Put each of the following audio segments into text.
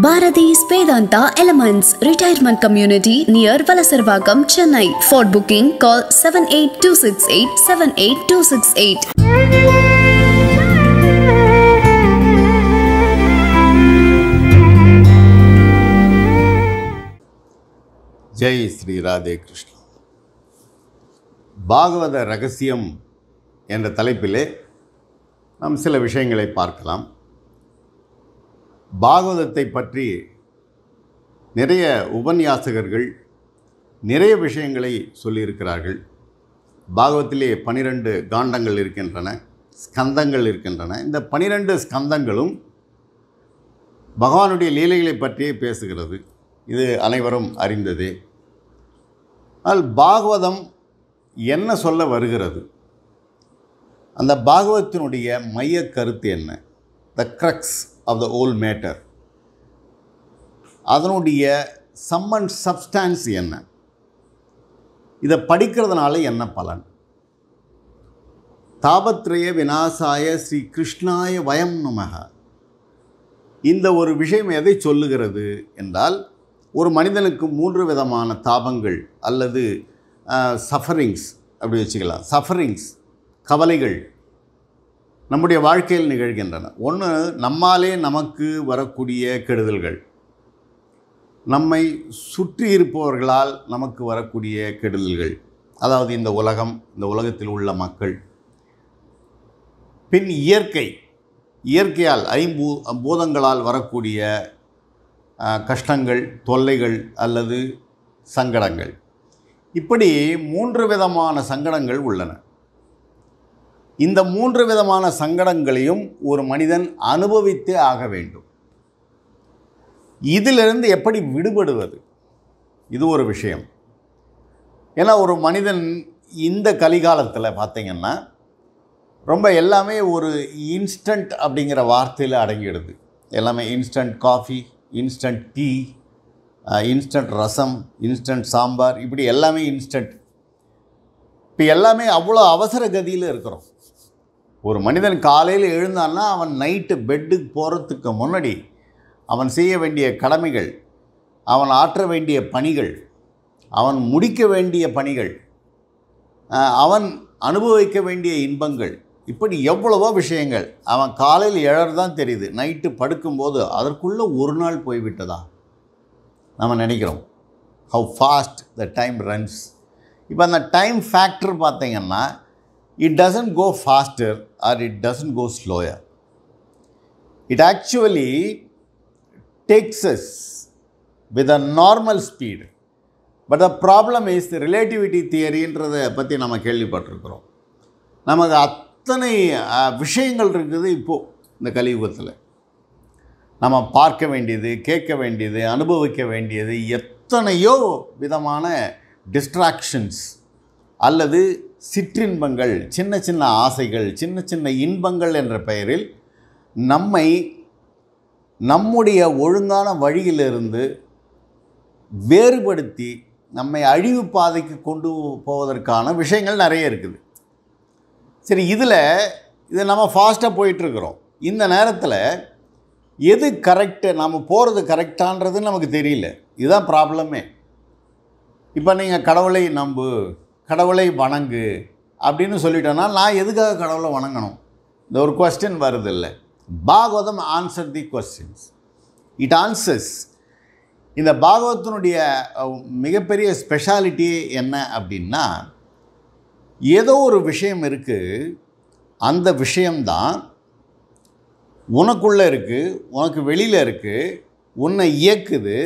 Bharathi ஸ்பேதாந்தா elements retirement community near Valasaravakkam Chennai for booking call seven eight two six eight seven eight two six eight Jai Shri Radhe Krishna Bhagavata Rahasyam என்ற தலைப்பிலே நாம் சில விஷயங்களை பார்க்கலாம் பாகவதத்தை பற்றி நிறைய உபன்யாசகர்கள் நிறைய விஷயங்களை சொல்லியிருக்கிறார்கள். பாகவத்திலே பனிரெண்டு காண்டங்கள் இருக்கின்றன ஸ்கந்தங்கள் இருக்கின்றன. இந்த பனிரெண்டு ஸ்கந்தங்களும் பகவானுடைய லீலைகளை பற்றியே பேசுகிறது. இது அனைவரும் அறிந்ததே. ஆனால் பாகவதம் என்ன சொல்ல வருகிறது? அந்த பாகவத்தினுடைய மைய கருத்து என்ன? The crux of the whole matter அதனுடைய சம்மன் சப்ஸ்டான்ஸ் என்ன? இதை படிக்கிறதுனால என்ன பலன்? தாபத்ரய விநாசாய ஸ்ரீ கிருஷ்ணாய வயம் நமக. இந்த ஒரு விஷயம் எதை சொல்லுகிறது என்றால் ஒரு மனிதனுக்கு மூன்று விதமான தாபங்கள் அல்லது சஃபரிங்ஸ் அப்படி வச்சுக்கலாம். சஃபரிங்ஸ் கவலைகள் நம்முடைய வாழ்க்கையில் நிகழ்கின்றன. ஒன்று நம்மாலே நமக்கு வரக்கூடிய கெடுதல்கள். நம்மை சுற்றி இருப்பவர்களால் நமக்கு வரக்கூடிய கெடுதல்கள். அதாவது இந்த உலகம் இந்த உலகத்தில் உள்ள மக்கள். பின் இயற்கை. இயற்கையால் ஐம்பூ பூதங்களால் வரக்கூடிய கஷ்டங்கள் தொல்லைகள் அல்லது சங்கடங்கள். இப்படி மூன்று விதமான சங்கடங்கள் உள்ளன. இந்த மூன்று விதமான சங்கடங்களையும் ஒரு மனிதன் அனுபவித்தே ஆக வேண்டும். இதிலிருந்து எப்படி விடுபடுவது? இது ஒரு விஷயம். ஏன்னா ஒரு மனிதன் இந்த கலிகாலத்தில் பார்த்திங்கன்னா ரொம்ப எல்லாமே ஒரு இன்ஸ்டன்ட் அப்படிங்கிற வார்த்தையில் அடங்கிடுது. எல்லாமே instant coffee instant tea instant rasam instant sambar இப்படி எல்லாமே இன்ஸ்டன்ட். இப்போ எல்லாமே அவ்வளோ அவசர கதியில் இருக்கிறோம். ஒரு மனிதன் காலையில் எழுந்தான்னா அவன் நைட்டு பெட்டுக்கு போகிறதுக்கு முன்னாடி அவன் செய்ய வேண்டிய கடமைகள் அவன் ஆற்ற வேண்டிய பணிகள் அவன் முடிக்க வேண்டிய பணிகள் அவன் அனுபவிக்க வேண்டிய இன்பங்கள் இப்படி எவ்வளவோ விஷயங்கள். அவன் காலையில் எழறதான் தெரியுது. நைட்டு படுக்கும்போது அதற்குள்ளே ஒரு நாள் போய்விட்டதா? நம்ம நினைக்கிறோம். How fast the time runs இப்போ அந்த டைம் ஃபேக்டர் பார்த்தீங்கன்னா it doesn't go faster or it doesn't go slower it actually takes us with a normal speed. But the problem is relativity தியரின்றதை பற்றி நம்ம கேள்விப்பட்டிருக்கிறோம். நமக்கு அத்தனை விஷயங்கள் இருக்குது இப்போது இந்த கலியுகத்தில். நம்ம பார்க்க வேண்டியது கேட்க வேண்டியது அனுபவிக்க வேண்டியது எத்தனையோ விதமான டிஸ்ட்ராக்ஷன்ஸ் அல்லது சிற்றின்பங்கள் சின்ன சின்ன ஆசைகள் சின்ன சின்ன இன்பங்கள் என்ற பெயரில் நம்மை நம்முடைய ஒழுங்கான வழியிலிருந்து வேறுபடுத்தி நம்மை அழிவு பாதைக்கு கொண்டு போவதற்கான விஷயங்கள் நிறைய இருக்குது. சரி இதில் இது நம்ம ஃபாஸ்ட்டாக போயிட்டுருக்குறோம். இந்த நேரத்தில் எது கரெக்டு நம்ம போகிறது கரெக்டான்றது நமக்கு தெரியல. இதுதான் ப்ராப்ளமே இப்போ நீங்கள் கடவுளை நம்பு கடவுளை வணங்கு அப்படின்னு சொல்லிட்டோன்னா நான் எதுக்காக கடவுளை வணங்கணும்? இந்த ஒரு கொஸ்டின் வருது இல்லை Bhagavatam answer the questions it answers இந்த பாகவத்தினுடைய மிகப்பெரிய ஸ்பெஷாலிட்டி என்ன அப்படின்னா ஏதோ ஒரு விஷயம் இருக்குது அந்த விஷயம்தான் உனக்குள்ளே இருக்குது உனக்கு வெளியில் இருக்குது உன்னை இயக்குது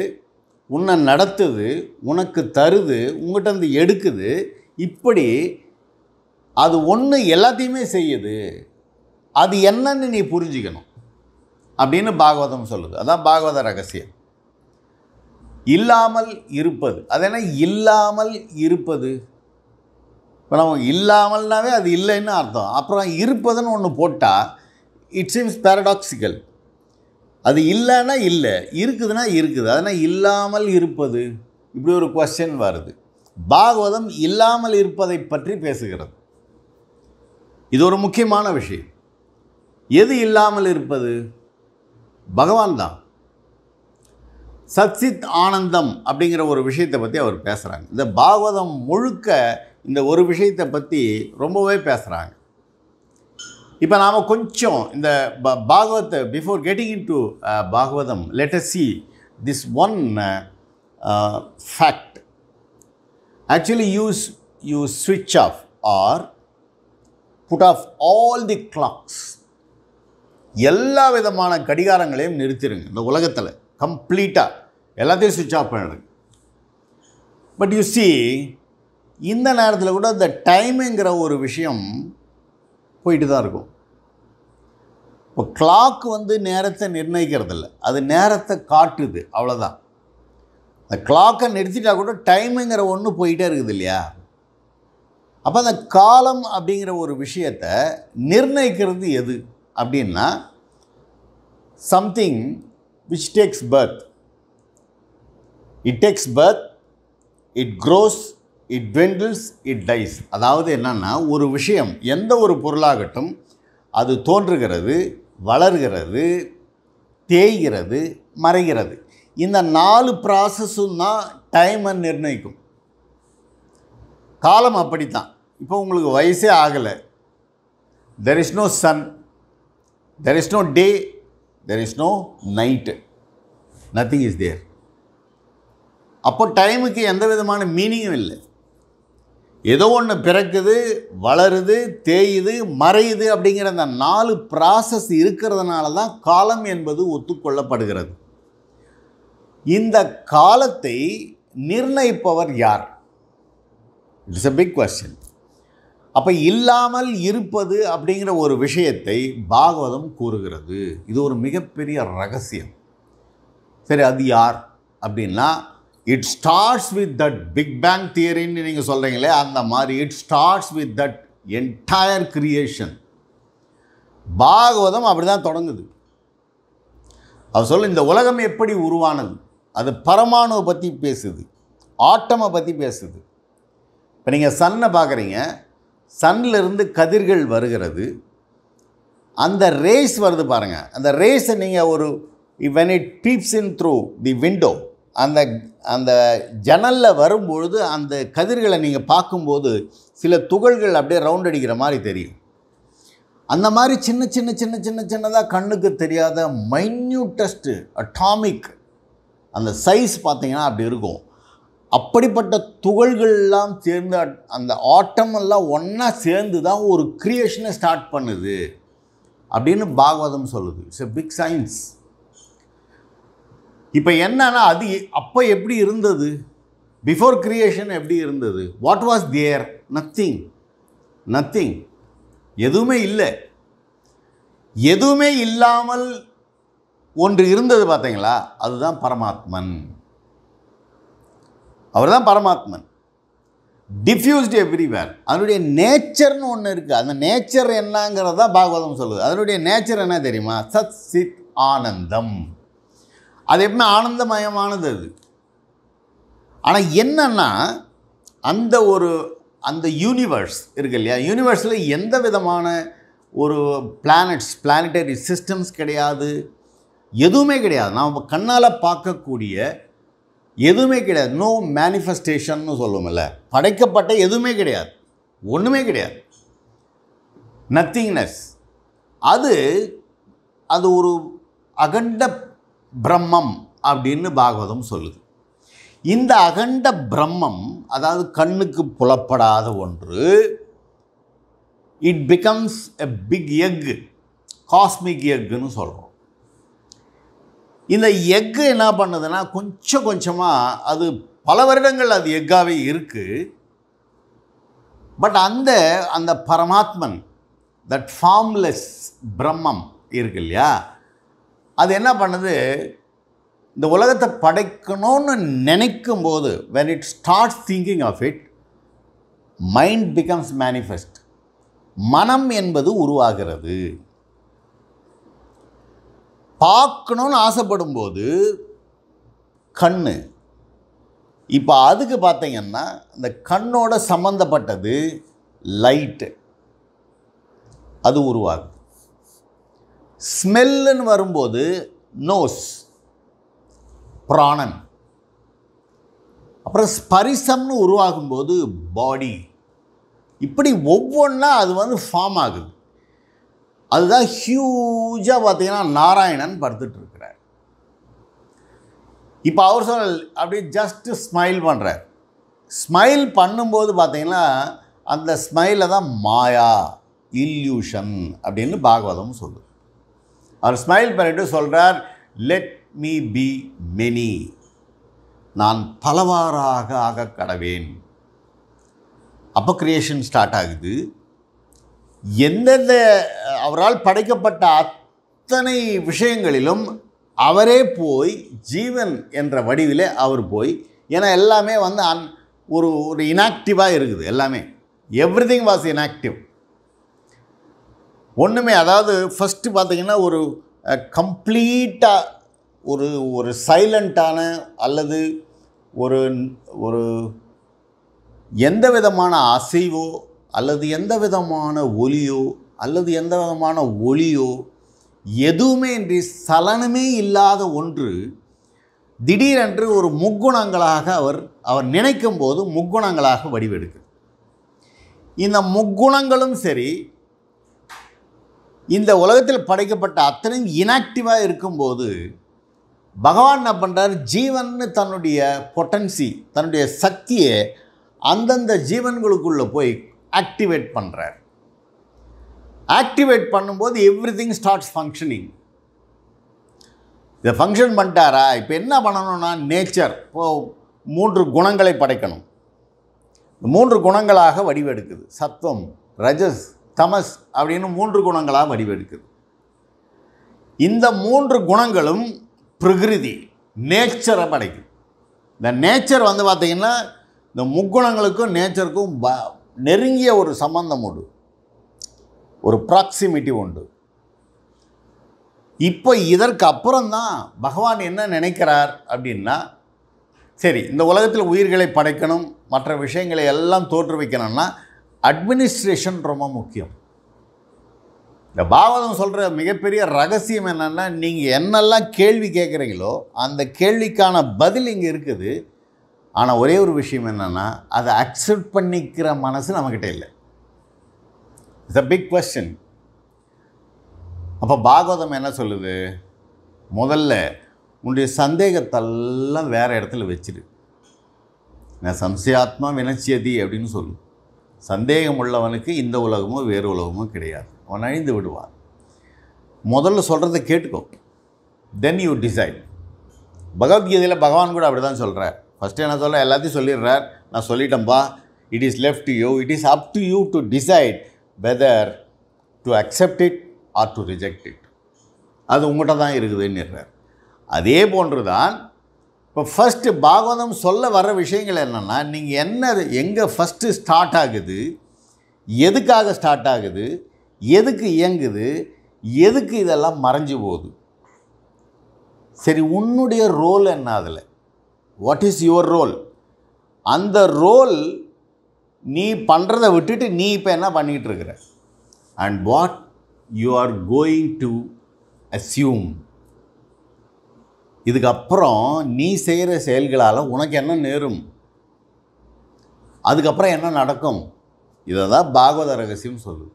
உன்னை நடத்துது உனக்கு தருது உங்கள்கிட்ட வந்து எடுக்குது இப்படி அது ஒன்று எல்லாத்தையுமே செய்யுது. அது என்னன்னு நீ புரிஞ்சுக்கணும். அப்படின்னு பாகவதம் சொல்லுது. அதான் பாகவத ரகசியம். இல்லாமல் இருப்பது. அது என்ன? இல்லாமல் இருப்பது. இப்போ நம்ம இல்லாமல்னாவே அது இல்லைன்னு அர்த்தம். அப்புறம் இருப்பதுன்னு ஒன்று போட்டால் இட் சீம்ஸ் பேரடாக்சிக்கல் அது இல்லைன்னா இல்லை. இருக்குதுன்னா இருக்குது. அதனால் இல்லாமல் இருப்பது. இப்படி ஒரு கொஸ்டின் வருது. பாகவதம் இல்லாமல் இருப்பதை பற்றி பேசுகிறது. இது ஒரு முக்கியமான விஷயம். எது இல்லாமல் இருப்பது? பகவான் தான். சத்சித் ஆனந்தம் அப்படிங்கிற ஒரு விஷயத்தை பற்றி அவர் பேசுகிறாங்க இந்த பாகவதம் முழுக்க இந்த ஒரு விஷயத்தை பற்றி ரொம்பவே பேசுகிறாங்க இப்போ நாம் கொஞ்சம் இந்த ப பாகவத்தை before getting into Bhagavatam let's see this one fact actually use you ஸ்விட்ச் off or put off all the clocks எல்லா விதமான கடிகாரங்களையும் நிறுத்திடுங்க இந்த உலகத்தில். கம்ப்ளீட்டாக எல்லாத்தையும் சுவிட்ச் ஆஃப் பண்ணிடுங்க. பட் யூ சி இந்த நேரத்தில் கூட இந்த டைமுங்கிற ஒரு விஷயம் போயிட்டு தான் இருக்கும். இப்போ கிளாக் வந்து நேரத்தை நிர்ணயிக்கிறதில்ல. அது நேரத்தை காட்டுது. அவ்வளோதான் அந்த கிளாக்கை நிறுத்திட்டா கூட டைமுங்கிற ஒன்று போயிட்டே இருக்குது இல்லையா? அப்போ அந்த காலம் அப்படிங்கிற ஒரு விஷயத்தை நிர்ணயிக்கிறது எது அப்படின்னா something which takes birth it takes birth it grows it dwindles it dies அதாவது என்னென்னா ஒரு விஷயம் எந்த ஒரு பொருளாகட்டும் அது தோன்றுகிறது வளர்கிறது தேய்கிறது மறைகிறது. இந்த நாலு ப்ராசஸும் தான் டைமை நிர்ணயிக்கும். காலம் அப்படித்தான். இப்போ உங்களுக்கு வயசே ஆகலை. There is no sun there is no day there is no night nothing is there அப்போ டைமுக்கு எந்த விதமான மீனிங்கும் இல்லை. ஏதோ ஒன்று பிறக்குது வளருது தேயுது மறையுது அப்படிங்கிற அந்த நாலு ப்ராசஸ் இருக்கிறதுனால தான் காலம் என்பது ஒத்துக்கொள்ளப்படுகிறது. இந்த காலத்தை நிர்ணயிப்பவர் யார்? இட்ஸ் அ பிக் கொஸ்டின் அப்போ இல்லாமல் இருப்பது அப்படிங்கிற ஒரு விஷயத்தை பாகவதம் கூறுகிறது. இது ஒரு மிகப்பெரிய ரகசியம். சரி அது யார் அப்படின்னா it starts with that big bang தியரின்னு நீங்கள் சொல்கிறீங்களே அந்த மாதிரி it starts with that entire creation Bhagavatam அப்படி தான் தொடங்குது. அவர் சொல்ல இந்த உலகம் எப்படி உருவானது? அது பரமாணுவை பற்றி பேசுது ஆட்டமை பற்றி பேசுது. இப்போ நீங்கள் சன்னை பார்க்குறீங்க சன்னிலிருந்து கதிர்கள் வருகிறது. அந்த ரேஸ் வருது பாருங்கள் அந்த ரேஸை நீங்கள் ஒரு இவன் it peeps in through the window அந்த அந்த ஜன்னலில் வரும்பொழுது அந்த கதிர்களை நீங்கள் பார்க்கும்போது சில துகள்கள் அப்படியே ரவுண்ட் அடிக்கிற மாதிரி தெரியும். அந்த மாதிரி சின்ன சின்ன சின்ன சின்ன சின்னதாக கண்ணுக்கு தெரியாத மைன்யூட்டஸ்ட்டு அட்டாமிக் அந்த சைஸ் பார்த்தீங்கன்னா அப்படி இருக்கும். அப்படிப்பட்ட துகள்கள்லாம் சேர்ந்து அந்த ஆட்டம் எல்லாம் ஒன்றா சேர்ந்து தான் ஒரு க்ரியேஷனை ஸ்டார்ட் பண்ணுது. அப்படின்னு பாகவதம் சொல்லுது. இட்ஸ் எ பிக் சயின்ஸ் இப்போ என்னன்னா அது அப்போ எப்படி இருந்தது? பிஃபோர் கிரியேஷன் எப்படி இருந்தது? What was there nothing nothing எதுவுமே இல்லை. எதுவுமே இல்லாமல் ஒன்று இருந்தது பார்த்தீங்களா? அதுதான் பரமாத்மன். அவர் தான் பரமாத்மன். டிஃப்யூஸ்டு எவ்ரிவேர் அதனுடைய நேச்சர்னு ஒன்று இருக்குது அந்த நேச்சர் என்னங்கிறது தான் பாகவதம் சொல்லுது. அதனுடைய நேச்சர் என்ன தெரியுமா? சத் சித் ஆனந்தம். அது எப்பவுமே ஆனந்தமயமானது அது. ஆனால் என்னன்னா அந்த ஒரு அந்த யூனிவர்ஸ் இருக்கு இல்லையா? யூனிவர்ஸில் எந்த விதமான ஒரு பிளானட்ஸ் பிளானட்டரி சிஸ்டம்ஸ் கிடையாது. எதுவுமே கிடையாது. நாம் கண்ணால் பார்க்கக்கூடிய எதுவுமே கிடையாது. நோ மேனிஃபெஸ்டேஷன்னு சொல்லுவோம்ல. படைக்கப்பட்ட எதுவுமே கிடையாது. ஒன்றுமே கிடையாது. நத்திங்னஸ் அது அது ஒரு அகண்ட பிரம்மம் அப்படின்னு பாகவதம் சொல்லுது. இந்த அகண்ட பிரம்மம் அதாவது கண்ணுக்கு புலப்படாத ஒன்று it becomes a big egg cosmic egg சொல்கிறோம் இந்த எக்கு என்ன பண்ணுதுன்னா கொஞ்சம் கொஞ்சமாக அது பல வருடங்கள் அது எக்காகவே இருக்குது பட் அந்த அந்த பரமாத்மன் தட் ஃபார்ம்லெஸ் பிரம்மம் இருக்கு இல்லையா? அது என்ன பண்ணுது? இந்த உலகத்தை படைக்கணும்னு நினைக்கும் போது when it start thinking of it mind becomes manifest மனம் என்பது உருவாகிறது. பார்க்கணுன்னு ஆசைப்படும் போது கண் இப்போ அதுக்கு பார்த்தீங்கன்னா இந்த கண்ணோட சம்மந்தப்பட்டது லைட்டு. அது உருவாகுது. ஸ்மெல்லுன்னு வரும்போது நோஸ் பிராணன். அப்புறம் ஸ்பரிசம்னு உருவாகும்போது பாடி இப்படி ஒவ்வொன்றா அது வந்து ஃபார்ம் ஆகுது. அதுதான் ஹியூஜாக பார்த்தீங்கன்னா நாராயணன் படுத்துட்டு இருக்கிறார் இப்போ அவர் சொன்ன அப்படியே ஜஸ்ட்டு ஸ்மைல் பண்ணுறார் ஸ்மைல் பண்ணும்போது பார்த்தீங்கன்னா அந்த ஸ்மைலை தான் மாயா இல்யூஷன் அப்படின்னு பாகவதம் சொல்லுது. அவர் ஸ்மைல் பண்ணிட்டு சொல்கிறார் லெட் மீ பி மெனி நான் பலவாறாக ஆக கடவேன் அப்போ கிரியேஷன் ஸ்டார்ட் ஆகுது. எந்தெந்த அவரால் படைக்கப்பட்ட அத்தனை விஷயங்களிலும் அவரே போய் ஜீவன் என்ற வடிவிலே அவர் போய் ஏன்னா எல்லாமே வந்து அன் ஒரு ஒரு இனாக்டிவாக இருக்குது எல்லாமே. எவ்ரி திங் வாஸ் இனாக்டிவ் ஒன்றுமே அதாவது ஃபஸ்ட்டு பார்த்தீங்கன்னா ஒரு கம்ப்ளீட்டாக ஒரு ஒரு சைலண்ட்டான அல்லது ஒரு ஒரு எந்த விதமான அசைவோ அல்லது எந்த விதமான ஒலியோ அல்லது எந்த விதமான ஒளியோ எதுவுமே இன்றி சலனமே இல்லாத ஒன்று திடீரென்று ஒரு முக்குணங்களாக அவர் அவர் நினைக்கும் போது முக்குணங்களாக வடிவெடுக்குது இந்த முக்குணங்களும் சரி இந்த உலகத்தில் படைக்கப்பட்ட அத்தனையும் இனாக்டிவாக இருக்கும்போது பகவான் என்ன பண்ணுறார் ஜீவன்னு தன்னுடைய பொட்டன்சி தன்னுடைய சக்தியை அந்தந்த ஜீவன்களுக்குள்ளே போய் ஆக்டிவேட் பண்ணுறார் ஆக்டிவேட் பண்ணும்போது எவ்ரி திங் ஸ்டார்ட்ஸ் ஃபங்க்ஷனிங் இதை ஃபங்க்ஷன் பண்ணிட்டாரா? இப்போ என்ன பண்ணணும்னா நேச்சர் இப்போ மூன்று குணங்களை படைக்கணும். மூன்று குணங்களாக வடிவெடுக்குது. சத்துவம் ரஜஸ் தமஸ் அப்படின்னு மூன்று குணங்களாக வடிவெடுக்குது. இந்த மூன்று குணங்களும் பிரகிருதி நேச்சரை படைக்கும் இந்த நேச்சர் வந்து பார்த்திங்கன்னா இந்த முக்குணங்களுக்கும் நேச்சருக்கும் ப நெருங்கிய ஒரு சம்பந்தம் உண்டு. ஒரு ப்ராக்சிமிட்டி உண்டு. இப்போ இதற்கு அப்புறம் தான் பகவான் என்ன நினைக்கிறார் அப்படின்னா சரி இந்த உலகத்தில் உயிர்களை படைக்கணும் மற்ற விஷயங்களை எல்லாம் தோற்றுவிக்கணும்னா அட்மினிஸ்ட்ரேஷன் ரொம்ப முக்கியம். இந்த பாவதம் சொல்கிற மிகப்பெரிய ரகசியம் என்னென்னா நீங்கள் என்னெல்லாம் கேள்வி கேட்குறீங்களோ அந்த கேள்விக்கான பதில் இங்கே இருக்குது. ஆனால் ஒரே ஒரு விஷயம் என்னென்னா அதை அக்செப்ட் பண்ணிக்கிற மனசு நம்மக்கிட்ட இல்லை. இட்ஸ் அ பிக் கொஸ்டின் அப்போ பாகவதம் என்ன சொல்லுது? முதல்ல உன்னுடைய சந்தேகத்தெல்லாம் வேறு இடத்துல வச்சிரு. நான் சம்சயாத்மா வினச்சியதி அப்படின்னு சொல்லும். சந்தேகம் உள்ளவனுக்கு இந்த உலகமோ வேறு உலகமோ கிடையாது. அவன் அழிந்து விடுவான். முதல்ல சொல்கிறத கேட்டுக்கோ. தென் யூ டிசைட் பகவத்கீதையில் பகவான் கூட அப்படி தான் சொல்கிறார் ஃபஸ்ட்டு என்ன சொல்ல எல்லாத்தையும் சொல்லிடுறார். நான் சொல்லிட்டேன்ப்பா it is left you it is up to you to decide whether to accept it or to reject it அது உங்கள்கிட்ட தான் இருக்குதுன்னுறார் அதே போன்று தான் இப்போ ஃபஸ்ட்டு பாகவதம் சொல்ல வர விஷயங்கள் என்னென்னா நீங்கள் என்ன எங்கே ஃபஸ்ட்டு ஸ்டார்ட் ஆகுது எதுக்காக ஸ்டார்ட் ஆகுது எதுக்கு இயங்குது எதுக்கு இதெல்லாம் மறைஞ்சு போகுது? சரி உன்னுடைய ரோல் என்ன அதில்? வாட் இஸ் யுவர் ரோல் அந்த ரோல் நீ பண்ணுறதை விட்டுட்டு நீ இப்போ என்ன பண்ணிக்கிட்டு இருக்கிற? And what you are going to assume இதுக்கப்புறம் நீ செய்கிற செயல்களால் உனக்கு என்ன நேரும்? அதுக்கப்புறம் என்ன நடக்கும்? இதை தான் பாகவத ரகசியம் சொல்லுது.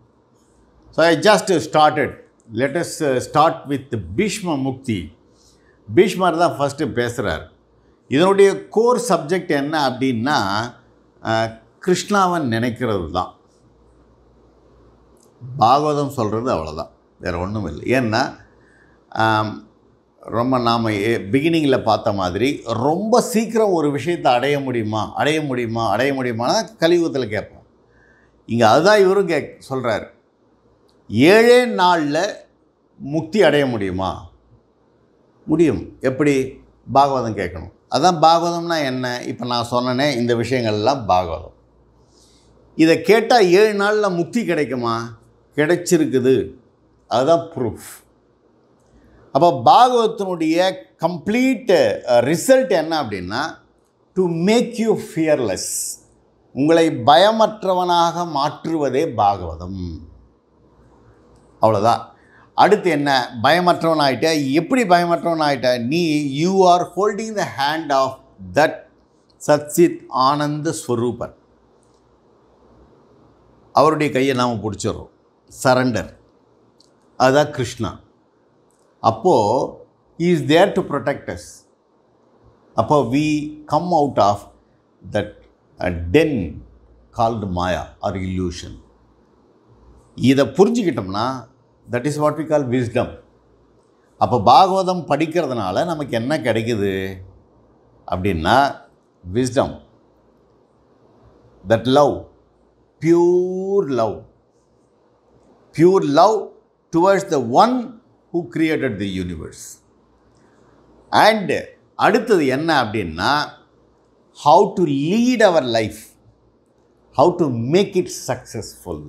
So I just started let's start with Bhishma முக்தி பீஷ்மர் தான் ஃபஸ்ட்டு பேசுகிறார் இதனுடைய கோர் சப்ஜெக்ட் என்ன அப்படின்னா கிருஷ்ணாவன் நினைக்கிறது தான். பாகவதம் சொல்கிறது அவ்வளோதான் வேறு ஒன்றும் இல்லை. ஏன்னா ரொம்ப நாம் பிகினிங்கில் பார்த்த மாதிரி ரொம்ப சீக்கிரம் ஒரு விஷயத்தை அடைய முடியுமா? அடைய முடியுமா? அடைய முடியுமானா கலியுகத்தில் கேட்போம். இங்கே அதுதான் இவரும் கே சொல்கிறார் ஏழே நாளில் முக்தி அடைய முடியுமா? முடியும். எப்படி? பாகவதம் கேட்கணும். அதான் பாகவதம்னா என்ன? இப்போ நான் சொன்னனே இந்த விஷயங்கள்லாம் பாகவதம். இதை கேட்டால் ஏழு நாளில் முக்தி கிடைக்குமா? கிடைச்சிருக்குது. அதுதான் ப்ரூஃப் அப்போ பாகவத்தினுடைய கம்ப்ளீட் ரிசல்ட் என்ன அப்படின்னா டு மேக் யூ ஃபியர்லெஸ் உங்களை பயமற்றவனாக மாற்றுவதே பாகவதம். அவ்வளோதான் அடுத்து என்ன? பயமற்றவன் ஆகிட்ட எப்படி பயமற்றவன் ஆகிட்ட நீ you are holding the hand of that சத்சித் ஆனந்த ஸ்வரூபன் அவருடைய கையை நாம் பிடிச்சிடுறோம். சரண்டர் அதுதான் கிருஷ்ணா. அப்போது is there to protect us அப்போ we come out of that then called maya or illusion இதை புரிஞ்சுக்கிட்டோம்னா that is what we call wisdom அப்போ பாகவதம் படிக்கிறதுனால நமக்கு என்ன கிடைக்குது? அப்படின்னா wisdom that love pure love pure love towards the one who created the universe and அடுத்தது என்ன அப்படின்னா how to lead our life how to make it successful